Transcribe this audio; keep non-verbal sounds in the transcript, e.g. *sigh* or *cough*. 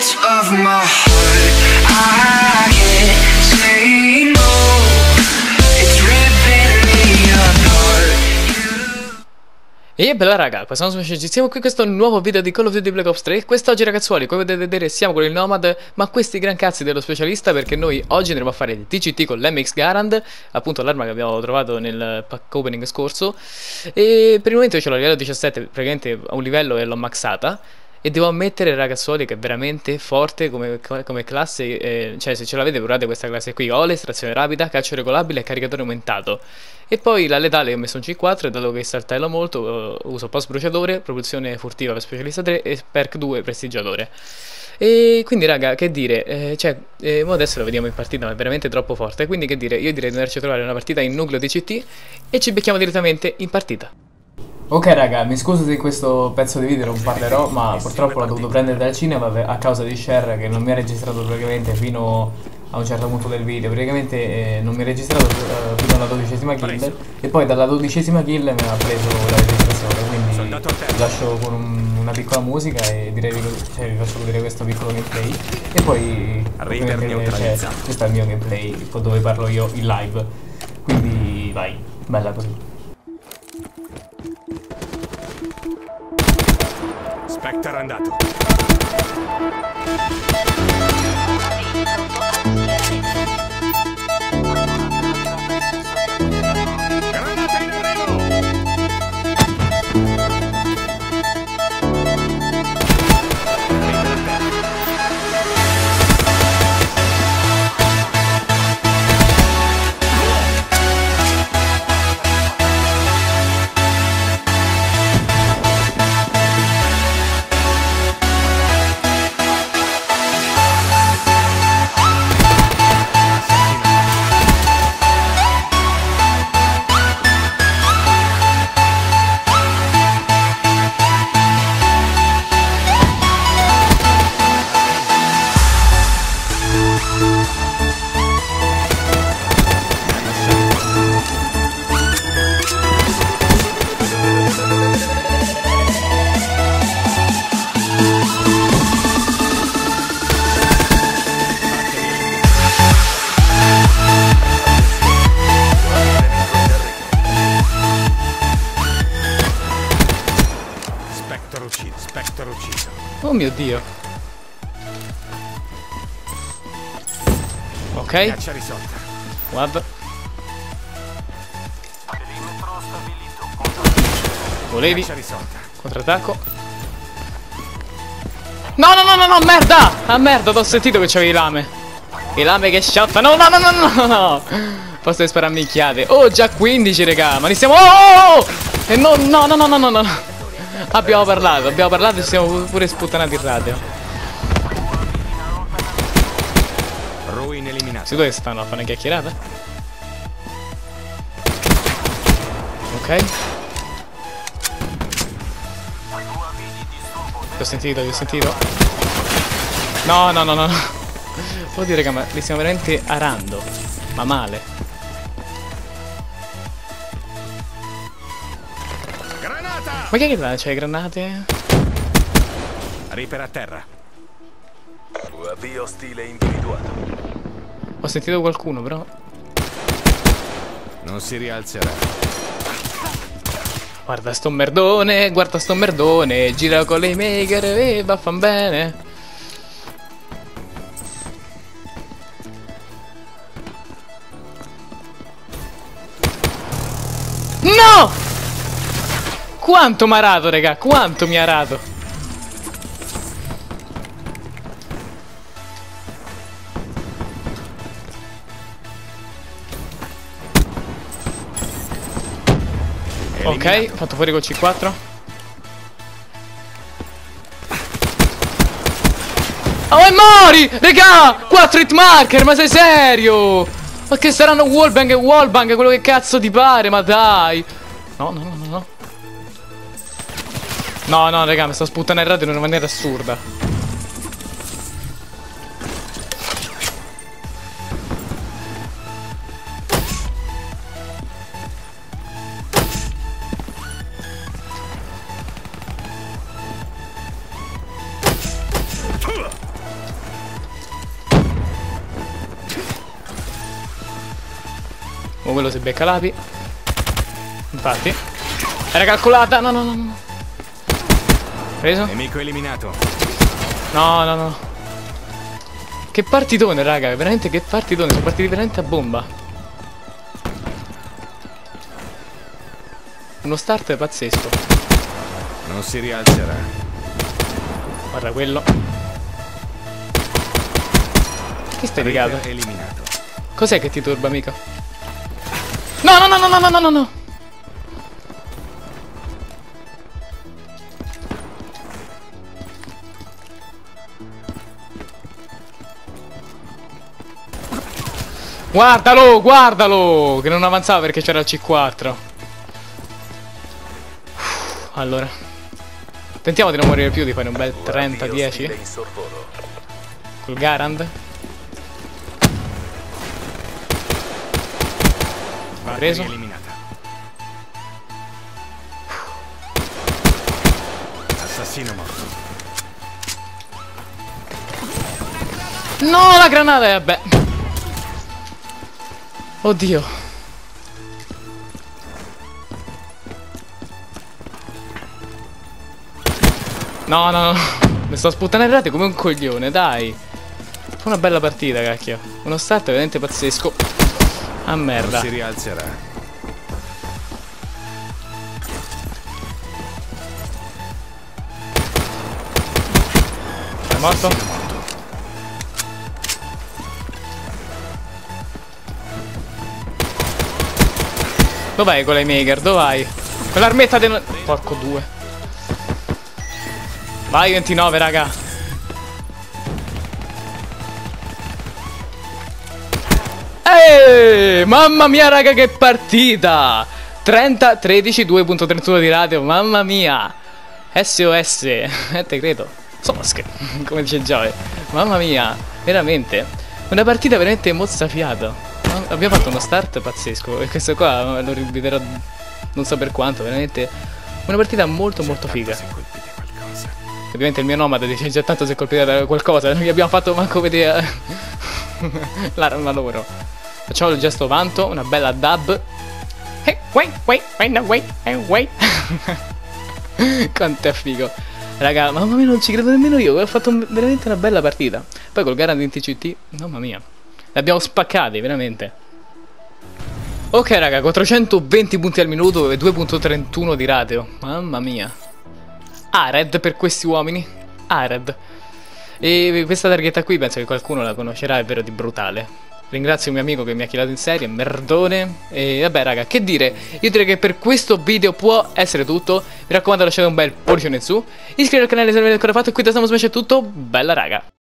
apart. E bella raga, qua sono Smash siamo qui questo nuovo video di Call of Duty Black Ops 3 Quest'oggi ragazzuoli, come potete vedere siamo con il Nomad Ma questi gran cazzi dello specialista perché noi oggi andremo a fare il TCT con l'MX Garand Appunto l'arma che abbiamo trovato nel pack opening scorso. E per il momento io ce l'ho a livello 17, praticamente a un livello e l'ho maxata e devo ammettere ragazzuoli che è veramente forte come, come classe, eh, cioè se ce l'avete provate questa classe qui, ho l'estrazione rapida, calcio regolabile e caricatore aumentato. E poi la letale ho messo un C4 e dato che saltello molto eh, uso post bruciatore, propulsione furtiva per specialista 3 e perk 2 prestigiatore. E quindi raga, che dire, eh, cioè, eh, adesso lo vediamo in partita ma è veramente troppo forte, quindi che dire, io direi di andarci a trovare una partita in nucleo DCT e ci becchiamo direttamente in partita. Ok raga, mi scuso se in questo pezzo di video non parlerò, ma purtroppo l'ho dovuto prendere dal cinema a causa di Share che non mi ha registrato praticamente fino a un certo punto del video. Praticamente eh, non mi ha registrato eh, fino alla dodicesima kill e poi dalla dodicesima kill mi ha preso la registrazione, quindi vi lascio con un, una piccola musica e direi cioè, vi faccio vedere questo piccolo gameplay e poi cioè, questo è il mio gameplay dove parlo io in live. Quindi vai, bella così. Spectre andato. Oh mio dio. Ok, guarda. Volevi? Contrattacco. No, no, no, no, no, merda! Ah, merda, t'ho sentito che c'avevi lame. I lame che shottano. No, no, no, no, no, no. Posso sparare minchiate. Oh, già 15, raga. Ma ne stiamo... Oh, oh, oh! E no, no, no, no, no, no, no. Abbiamo parlato, abbiamo parlato e siamo pure sputtanati in radio. Ruin eliminato. Si dove stanno a fare una chiacchierata? Ok. Ti ho sentito, ti ho sentito. No, no, no, no. no. Vuol dire che li stiamo veramente arando. Ma male. Ma chi è che le granate? Reaper a terra. UAV ostile individuato. Ho sentito qualcuno però. Non si rialzerà. Guarda sto merdone, guarda sto merdone. Gira con le maker e baffan bene. No! Quanto mi ha arato, raga, quanto mi ha arato. Ok, fatto fuori col C4. Oh e mori! Raga! 4 hit marker, ma sei serio? Ma che saranno wallbang e wallbang, quello che cazzo ti pare, ma dai! No, no, no, no, no. No, no, raga, mi sto sputtanerando in una maniera assurda. Oh, quello si becca l'api. Infatti. Era calcolata. No, no, no, no. Preso? Nemico eliminato. No, no, no. Che partitone, raga. Veramente che partitone. Sono partiti veramente a bomba. Uno start pazzesco. Non si rialzerà. Guarda quello. Che stai legato? Eliminato. Cos'è che ti turba, amico? No, no, no, no, no, no, no, no, Guardalo, guardalo! Che non avanzava perché c'era il C4. Allora. Tentiamo di non morire più, di fare un bel Avvio stile 30-10 in sorvolo. col Garand. Va preso. Assassino morto. No, la granata, eh, vabbè. Oddio. No, no, no. Mi sto sputtanellate come un coglione, dai. Fa una bella partita, cacchio. Uno start veramente pazzesco. Ah, Non merda. si rialzerà. È morto? Dov'è quella Maker? Dov'hai? Quell'armetta del... Porco due. Vai 29 raga. Eeeh, mamma mia raga che partita 30 13 2.31 di radio Mamma mia SOS *laughs* Eh te credo Sosk *laughs* Come dice Joy Mamma mia Veramente Una partita veramente mozzafiato Abbiamo fatto uno start pazzesco E questo qua lo rivedrò Non so per quanto Veramente Una partita molto molto figa Se. Ovviamente il mio nomade dice già tanto si è colpita da qualcosa, non gli abbiamo fatto manco vedere *laughs* l'arma loro. Facciamo il gesto vanto, una bella dub. Hey, wait, wait, wait, no, wait, hey, wait. Quanto è figo. Raga, mamma mia, non ci credo nemmeno io. Ho fatto veramente una bella partita. Poi col Garant in TCT, mamma mia. Li abbiamo spaccati, veramente. Ok, raga, 420 punti al minuto e 2.31 di ratio. Mamma mia. Ared per questi uomini. Ared. E questa targhetta qui penso che qualcuno la conoscerà, è vero di brutale. Ringrazio il mio amico che mi ha chiamato in serie, merdone. E vabbè raga, che dire, io direi che per questo video può essere tutto. Mi raccomando lasciate un bel pollice in su. Iscrivetevi al canale se non l'avete ancora fatto e qui da Samo Smash è tutto. Bella raga.